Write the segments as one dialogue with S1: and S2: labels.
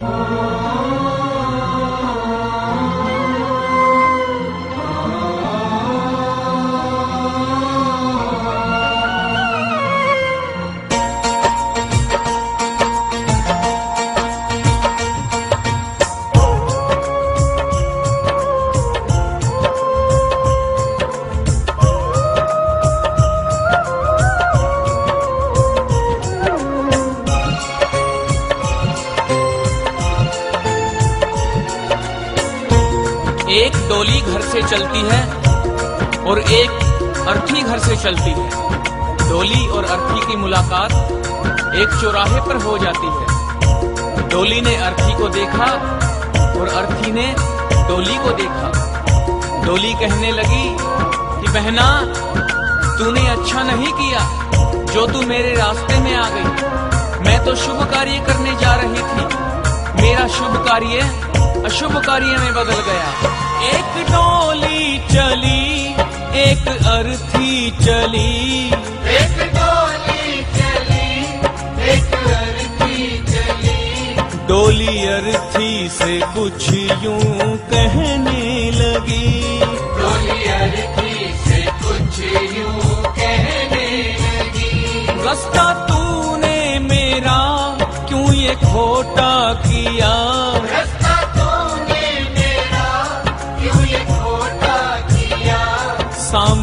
S1: एक डोली घर से चलती है और एक अर्थी घर से चलती है। डोली और अर्थी की मुलाकात एक चौराहे पर हो जाती है। डोली ने अर्थी को देखा और अर्थी ने डोली को देखा। डोली कहने लगी कि, बहना, तूने अच्छा नहीं किया जो तू मेरे रास्ते में आ गई। मैं तो शुभ कार्य करने जा रही थी। मेरा शुभ कार्य अशुभ कार्य में बदल गया। एक डोली चली एक अर्थी चली।
S2: एक डोली चली एक अर्थी चली।
S1: डोली अर्थी से कुछ यूँ कहने लगी।
S2: डोली अर्थी से कुछ यूँ कहने लगी।
S1: रास्ता तूने मेरा क्यों ये खोटा किया?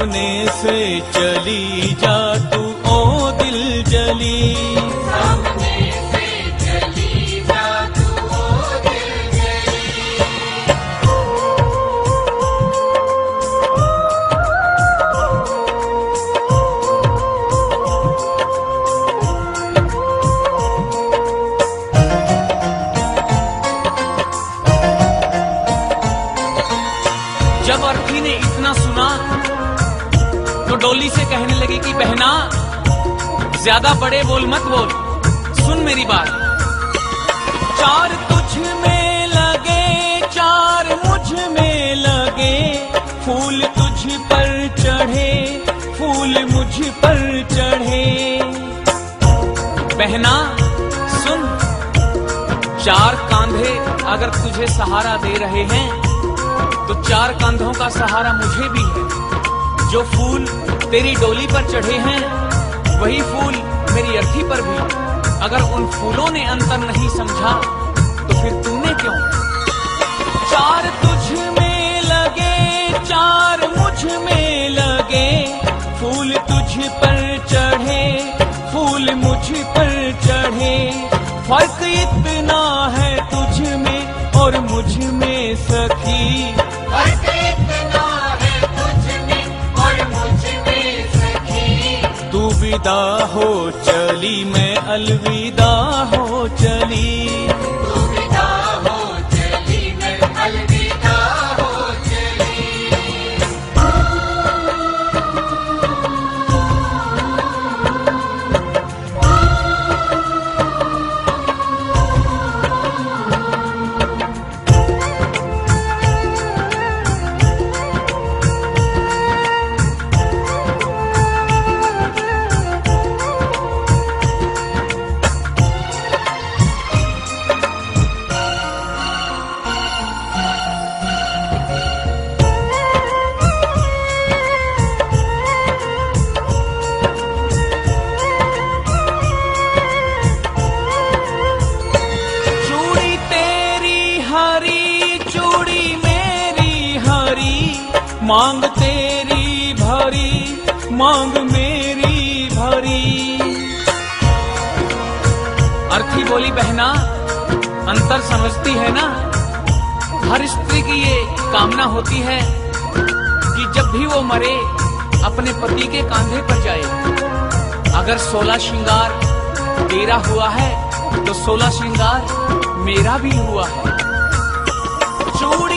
S1: सामने से चली जा तू।
S2: से
S1: कहने लगी कि बहना, ज़्यादा बड़े बोल मत बोल। सुन मेरी बात। चार तुझ में लगे, चार मुझमें लगे। फूल तुझ पर चढ़े, फूल मुझ पर चढ़े। बहना, सुन। चार कांधे अगर तुझे सहारा दे रहे हैं तो चार कंधों का सहारा मुझे भी है। जो फूल तेरी डोली पर चढ़े हैं, वही फूल मेरी अर्थी पर भी। अगर उन फूलों ने अंतर नहीं समझा तो फिर तूने क्यों? चार तू विदा हो चली मैं अलविदा हो चली। मांग तेरी भरी, मांग मेरी भरी। अर्थी बोली, बहना, अंतर समझती है ना? हर स्त्री की ये कामना होती है कि जब भी वो मरे, अपने पति के कांधे पर जाए। अगर सोलह श्रृंगार तेरा हुआ है तो सोलह श्रृंगार मेरा भी हुआ है। चूड़ी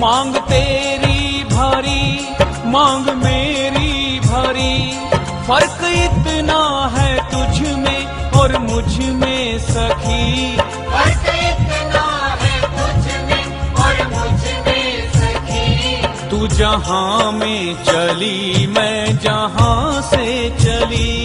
S1: मांग तेरी भरी, मांग मेरी भरी। फ़र्क इतना है तुझ में और मुझमें सखी।
S2: फ़र्क इतना है तुझ में और मुझमें सखी।
S1: तू जहाँ में चली, मैं जहाँ से चली।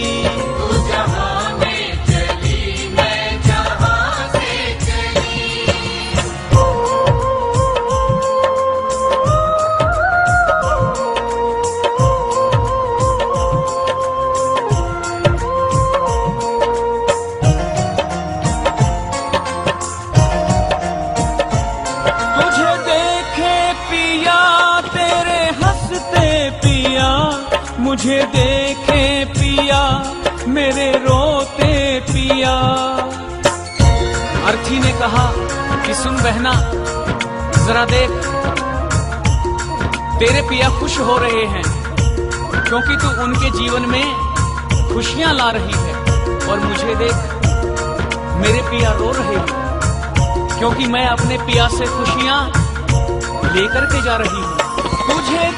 S1: मुझे देखे पिया, मेरे रोते पिया। अर्थी ने कहा कि सुन बहना, जरा देख, तेरे पिया खुश हो रहे हैं, क्योंकि तू उनके जीवन में खुशियाँ ला रही है। और मुझे देख, मेरे पिया रो रहे हैं, क्योंकि मैं अपने पिया से खुशियाँ लेकर के जा रही हूँ। तुझे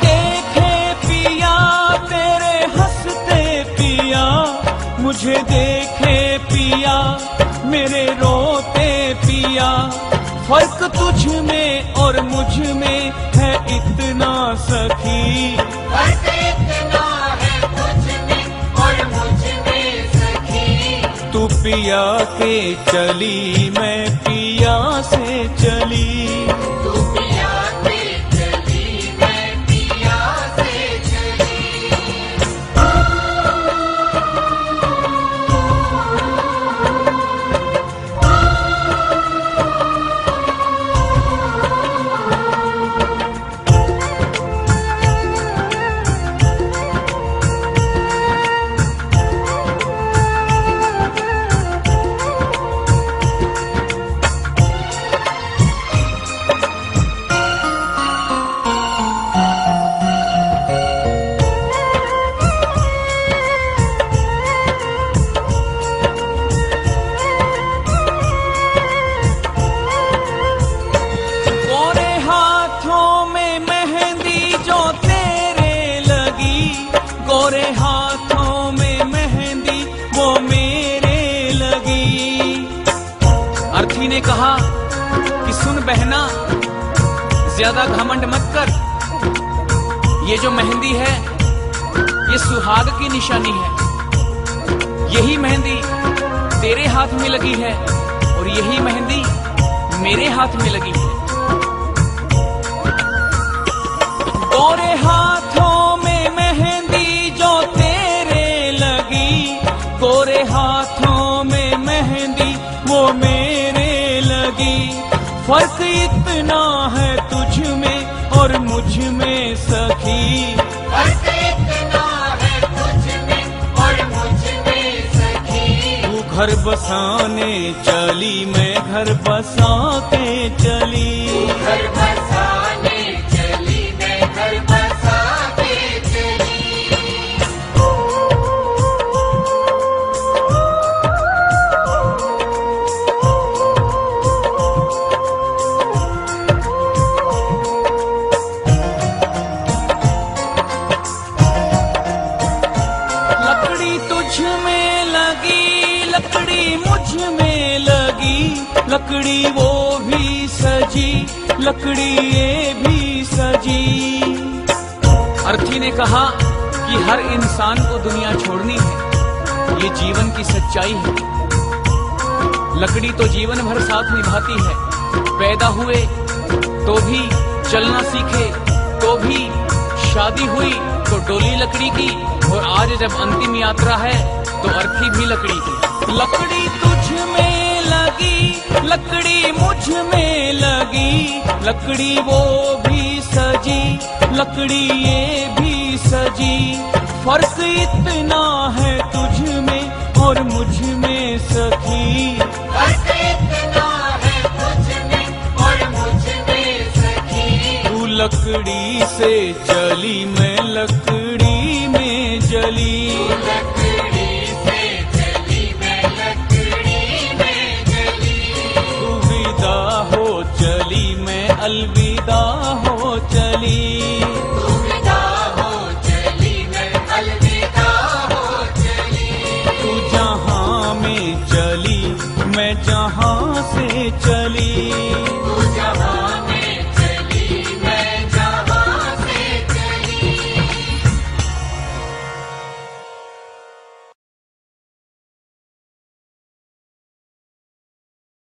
S1: मुझे देखे पिया मेरे रोते पिया। फ़र्क तुझ में और मुझमें है इतना सखी।
S2: फ़र्क इतना है में और मुझमें सखी।
S1: तू पिया के चली मैं पिया से चली। ने कहा कि सुन बहना, ज़्यादा घमंड मत कर। ये जो मेहंदी है, ये सुहाग की निशानी है। यही मेहंदी तेरे हाथ में लगी है और यही मेहंदी मेरे हाथ में लगी है। गोरे हाथों फ़र्क इतना है तुझ में और मुझमें सखी।
S2: फ़र्क इतना है तुझ में और मुझमें सखी।
S1: तू घर बसाने चली मैं घर बसा के चली
S2: घर बसाने
S1: लकड़ी मुझमें लगी। लकड़ी वो भी सजी, लकड़ी ये भी सजी। अर्थी ने कहा कि हर इंसान को दुनिया छोड़नी है। ये जीवन की सच्चाई है। लकड़ी तो जीवन भर साथ निभाती है। पैदा हुए तो भी, चलना सीखे तो भी, शादी हुई तो डोली लकड़ी की, और आज जब अंतिम यात्रा है तो अर्थी भी लकड़ी की। लकड़ी तुझ में लगी लकड़ी मुझमें लगी लकड़ी वो भी सजी लकड़ी ये भी सजी। फ़र्क इतना है तुझ में और मुझमें सखी।
S2: फ़र्क इतना है तुझ में और मुझमें सखी।
S1: तू लकड़ी से चली मैं लकड़ी में जली चली मैं जहाँ से चली